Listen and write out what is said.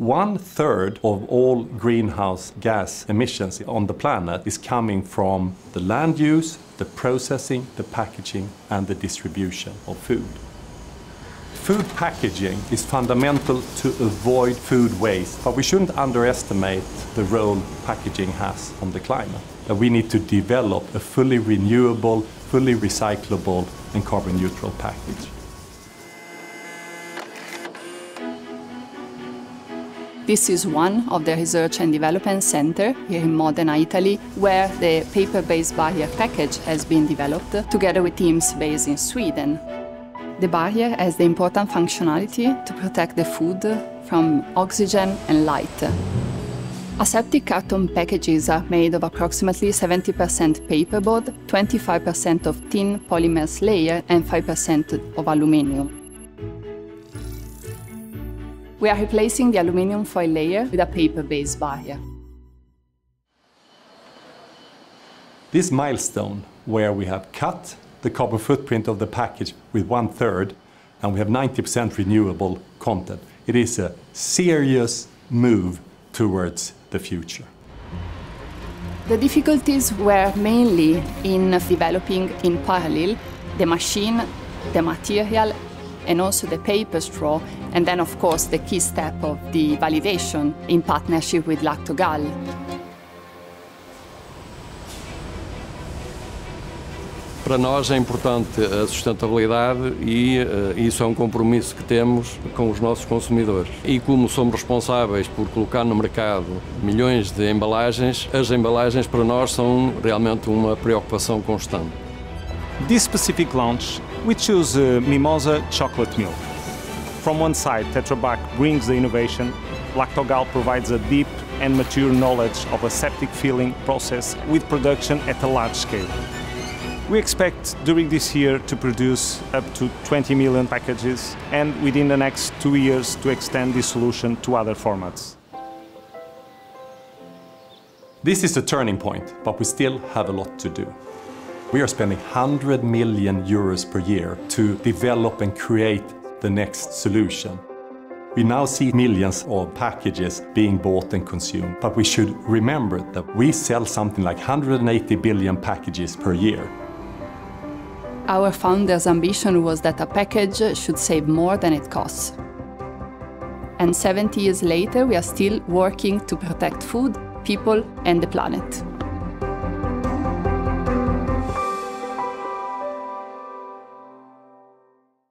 One third of all greenhouse gas emissions on the planet is coming from the land use, the processing, the packaging, and the distribution of food. Food packaging is fundamental to avoid food waste, but we shouldn't underestimate the role packaging has on the climate. That we need to develop a fully renewable, fully recyclable, and carbon neutral package. This is one of the research and development center here in Modena, Italy, where the paper-based barrier package has been developed together with teams based in Sweden. The barrier has the important functionality to protect the food from oxygen and light. Aseptic carton packages are made of approximately 70% paperboard, 25% of thin polymers layer and 5% of aluminium. We are replacing the aluminium foil layer with a paper-based barrier. This milestone, where we have cut the carbon footprint of the package with one third, and we have 90% renewable content, it is a serious move towards the future. The difficulties were mainly in developing in parallel the machine, the material, and also the paper straw, and then of course the key step of the validation in partnership with Lactogal. Para nós é importante a sustentabilidade e uh, isso é um compromisso que temos com os nossos consumidores. E como somos responsáveis por colocar no mercado milhões de embalagens, as embalagens para nós são realmente uma preocupação constante. This specific launch, we choose uh, Mimosa chocolate milk. From one side, Tetra Pak brings the innovation, Lactogal provides a deep and mature knowledge of aseptic filling process with production at a large scale. We expect during this year to produce up to 20 million packages and within the next two years to extend this solution to other formats. This is a turning point, but we still have a lot to do. We are spending 100 million euros per year to develop and create the next solution. We now see millions of packages being bought and consumed, but we should remember that we sell something like 180 billion packages per year. Our founder's ambition was that a package should save more than it costs. And 70 years later, we are still working to protect food, people, and the planet.